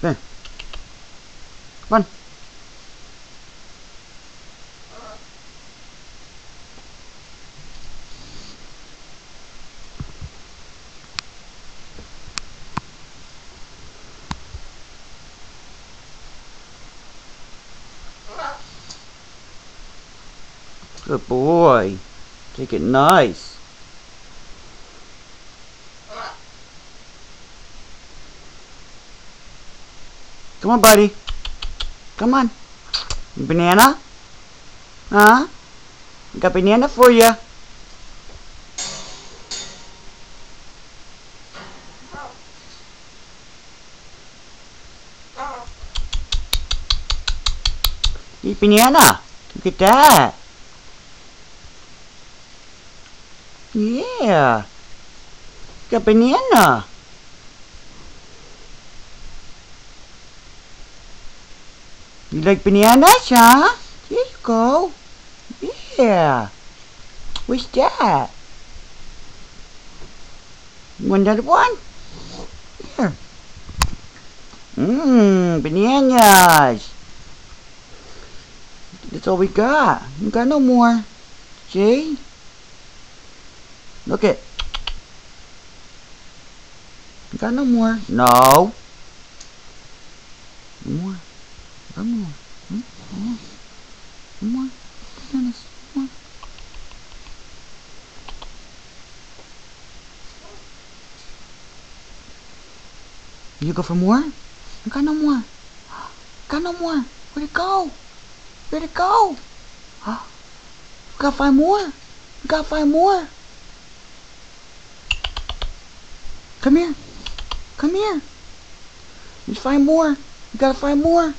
There. Come. Good boy. Take it nice. Come on, buddy. Come on. Banana? Huh? Got banana for you. Eat banana. Look at that. Yeah. Got banana. You like bananas, huh? Here you go. Yeah. What's that? Want another one? Here. Mmm, bananas. That's all we got. We got no more. See? Look it. We got no more. No. No more. One more. One more. One more. Bananas. One. You go for more? I got no more. Got no more. Where'd it go? Where'd it go? Huh? Got five more. Got five more. Come here. Come here. There's five more. You gotta find more.